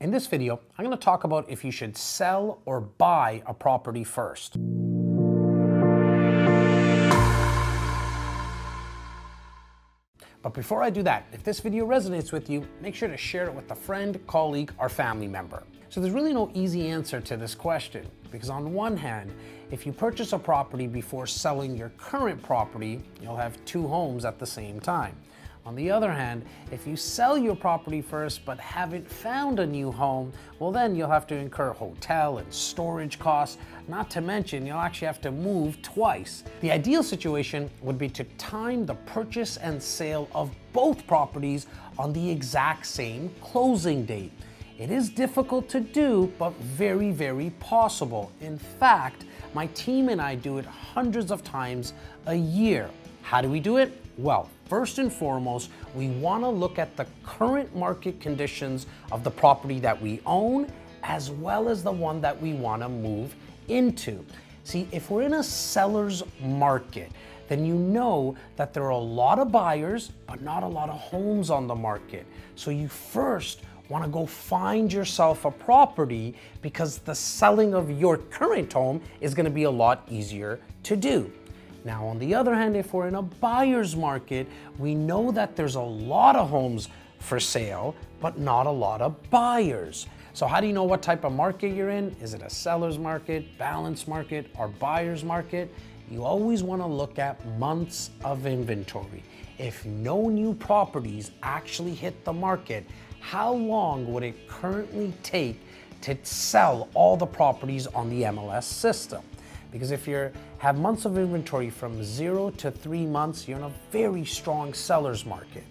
In this video, I'm going to talk about if you should sell or buy a property first. But before I do that, if this video resonates with you, make sure to share it with a friend, colleague, or family member. So there's really no easy answer to this question because on one hand, if you purchase a property before selling your current property, you'll have two homes at the same time. On the other hand, if you sell your property first but haven't found a new home, well then you'll have to incur hotel and storage costs, not to mention you'll actually have to move twice. The ideal situation would be to time the purchase and sale of both properties on the exact same closing date. It is difficult to do, but very, very possible. In fact, my team and I do it hundreds of times a year. How do we do it? Well, first and foremost, we want to look at the current market conditions of the property that we own as well as the one that we want to move into. See, if we're in a seller's market, then you know that there are a lot of buyers, but not a lot of homes on the market. So you first want to go find yourself a property because the selling of your current home is going to be a lot easier to do. Now, on the other hand, if we're in a buyer's market, we know that there's a lot of homes for sale, but not a lot of buyers. So how do you know what type of market you're in? Is it a seller's market, balance market, or buyer's market? You always want to look at months of inventory. If no new properties actually hit the market, how long would it currently take to sell all the properties on the MLS system? Because if you have months of inventory from zero to three months, you're in a very strong seller's market.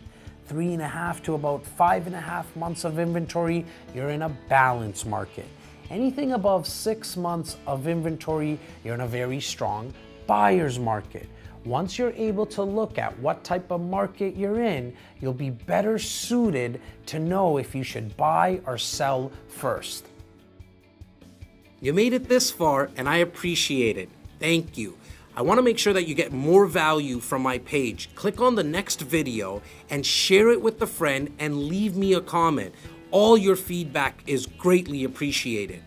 Three and a half to about five and a half months of inventory, you're in a balance market. Anything above six months of inventory, you're in a very strong buyer's market. Once you're able to look at what type of market you're in, you'll be better suited to know if you should buy or sell first. You made it this far, and I appreciate it. Thank you. I want to make sure that you get more value from my page. Click on the next video and share it with a friend and leave me a comment. All your feedback is greatly appreciated.